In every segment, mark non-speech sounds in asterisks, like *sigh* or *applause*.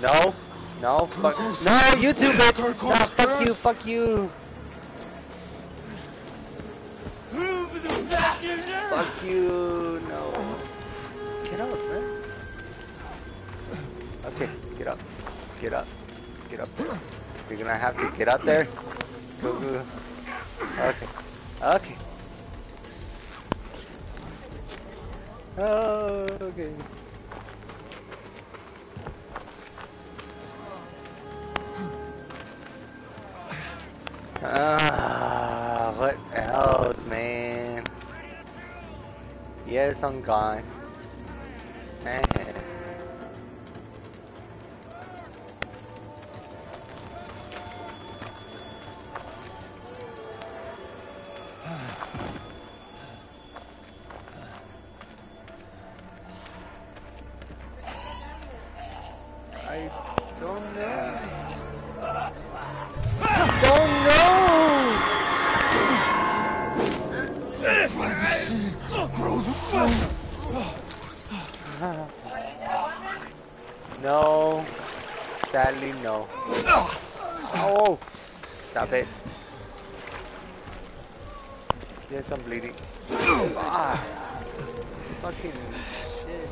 No. No. Fuck. No, you too, bitch. No, fuck you. Fuck you. Fuck you. No. Get up, man. Okay. Get up. Get up. Get up. You're gonna have to get up there. Go, go. Okay. Okay. Okay. Yes, I'm gone. Eh, eh. No. Sadly, no. Oh! Stop it. Yes, I'm bleeding. Ah! Fucking shit.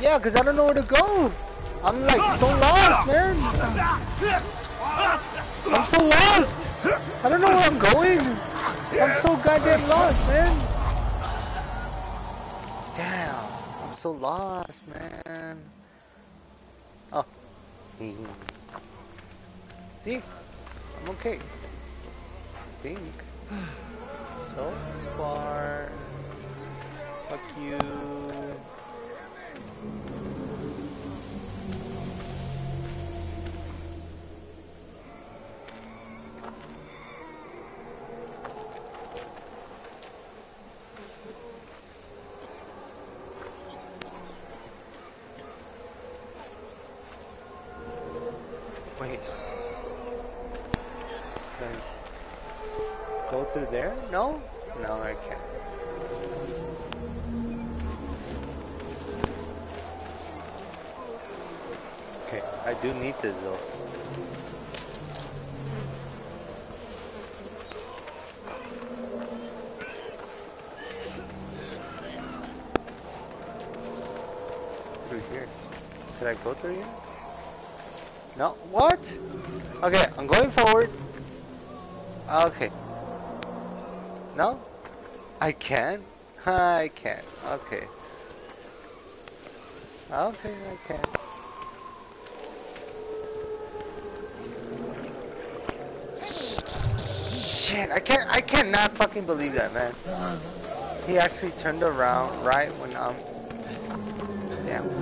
Yeah, because I don't know where to go. I'm like so lost, man. I'm so lost. I don't know where I'm going. I'm so goddamn lost, man. Damn, I'm so lost, man. Oh. See? I'm okay. Think. So far. Fuck you. No? No, I can't. Okay, I do need this though. Through here. Should I go through here? No, what? Okay, I'm going forward. Okay. No? I can? *laughs* I can. Okay. Okay, I can. Shit, I can't, I cannot fucking believe that, man. He actually turned around right when I'm... Damn.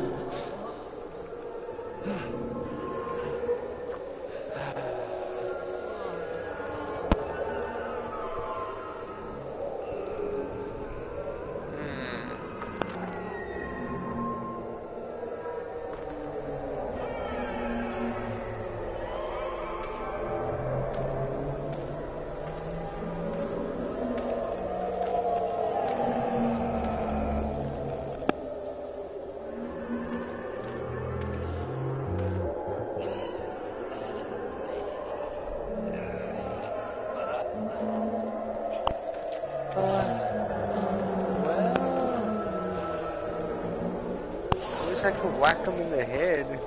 I wish I could whack him in the head.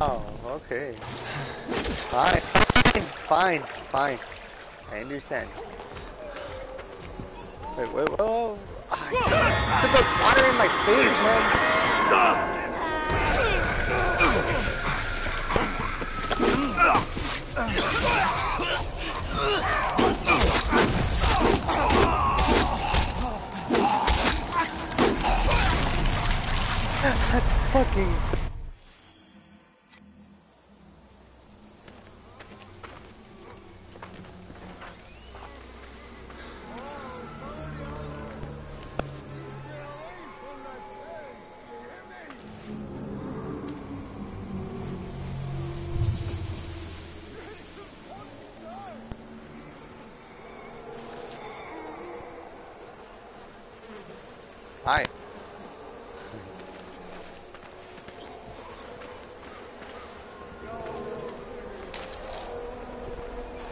Wow, okay. Fine, fine, fine, fine. I understand. Wait, wait, whoa. Ah, took the water in my face, man. That's fucking... Hi.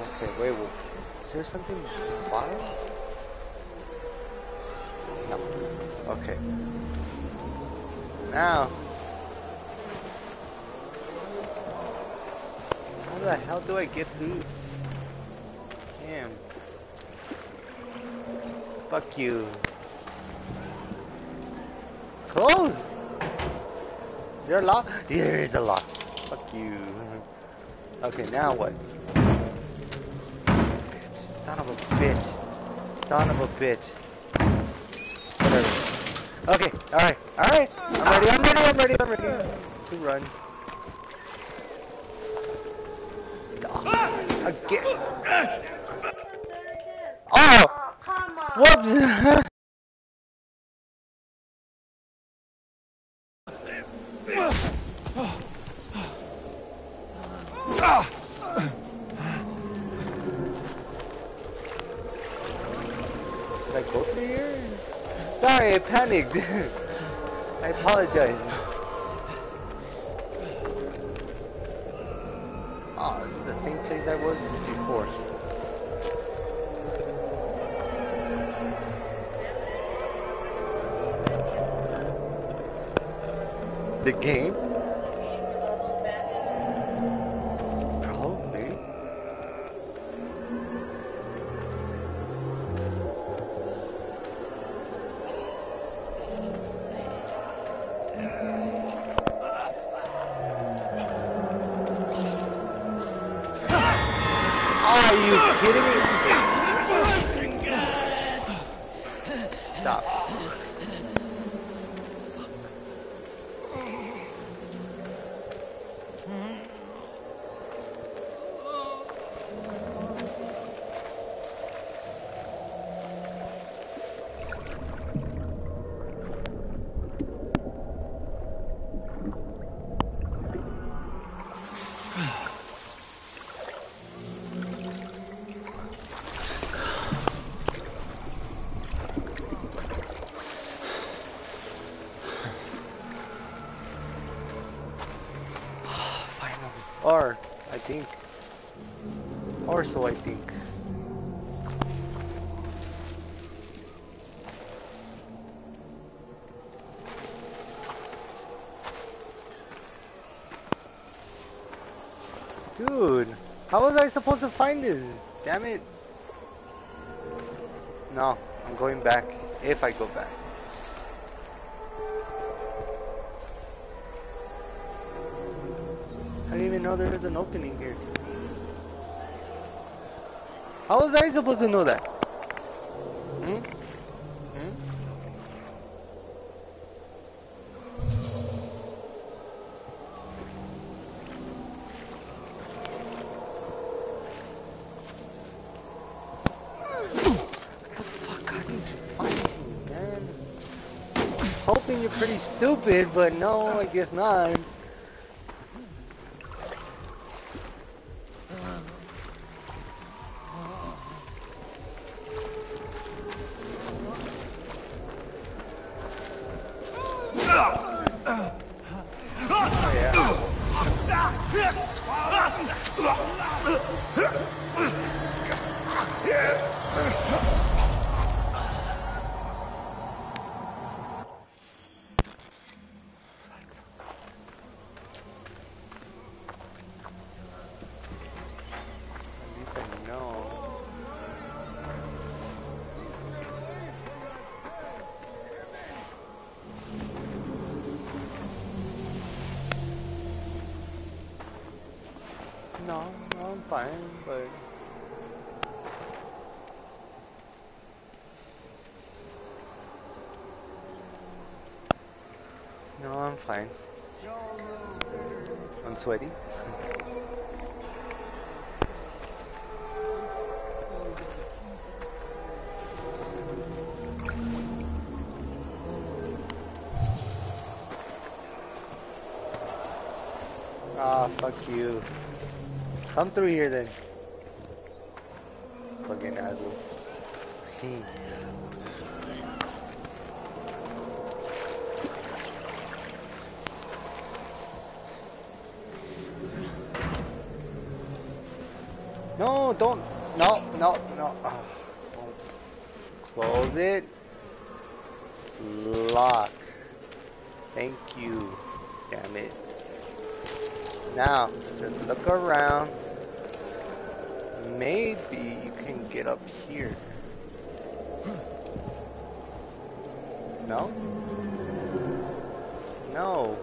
Okay, wait, well, is there something bottom? No. Okay. Now. How the hell do I get through? Damn. Fuck you. Close! Is there a lock? There is a lock. Fuck you. Okay, now what? Son of a bitch. Son of a bitch. Whatever. Okay, alright, alright. I'm ready, I'm ready, I'm ready, I'm ready. To run. Ah, Again. Oh! Come on. Whoops! *laughs* I panicked. *laughs* I apologize. Oh, this is the same place I was before. The game? Stop. Or, I think. Or so I think. Dude, how was I supposed to find this? Damn it. No, I'm going back. If I go back. There an opening here. How was I supposed to know that? Hmm? Pretty stupid, but no, I guess not. Oh, fine, but... No, I'm fine. I'm sweaty. *laughs* Ah, fuck you. Come through here then. Fucking asshole. No, don't. No, no, no. Oh, don't. Close it. Lock. Thank you. Damn it. Now, just look around. Maybe you can get up here. No? No.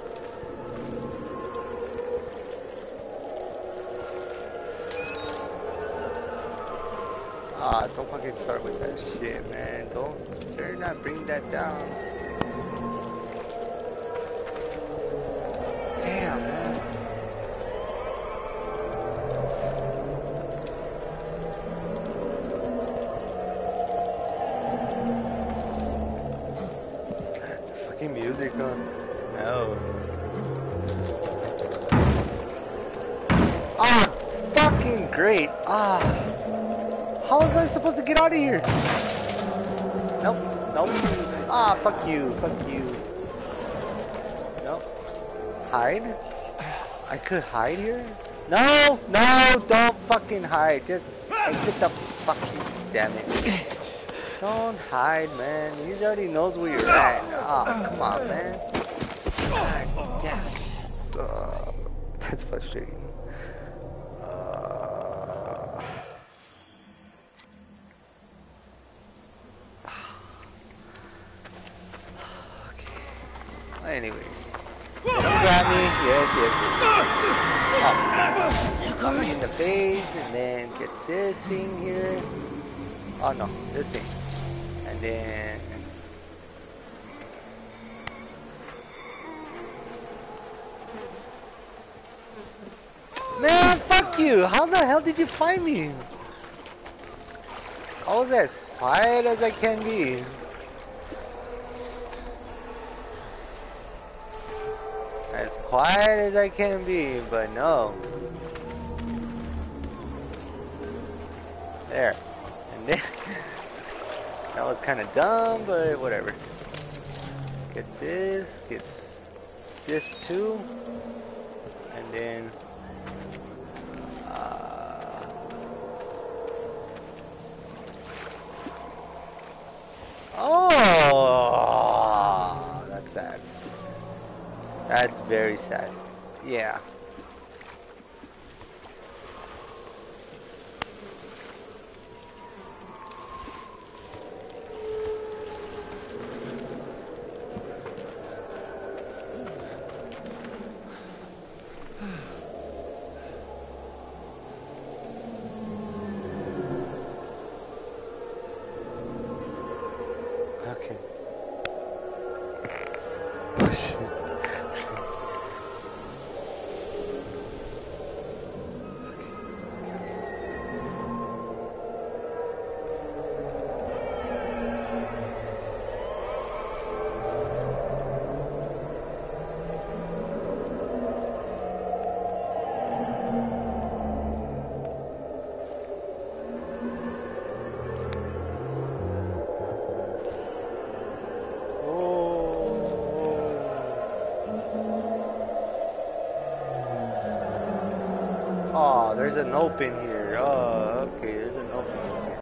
Ah, don't fucking start with that shit, man. Don't, better not bring that down. Damn, man. Great. Ah. How was I supposed to get out of here? Nope, nope. Ah, fuck you, fuck you. Nope. Hide? I could hide here? No, no, don't fucking hide. Just exit the fucking, damn it. Don't hide, man. He already knows where you're at. Ah, come on, man. God damn. Uh, that's frustrating. Anyways. You grab me? Yes, yes, yes. Oh. In the face, and then get this thing here. Oh no, this thing. And then... Man, fuck you! How the hell did you find me? I was as quiet as I can be. As quiet as I can be, but no. There. And then... *laughs* that was kind of dumb, but whatever. Get this, get this too. And then... Uh, oh, That's very sad. Yeah. There's an open. Oh.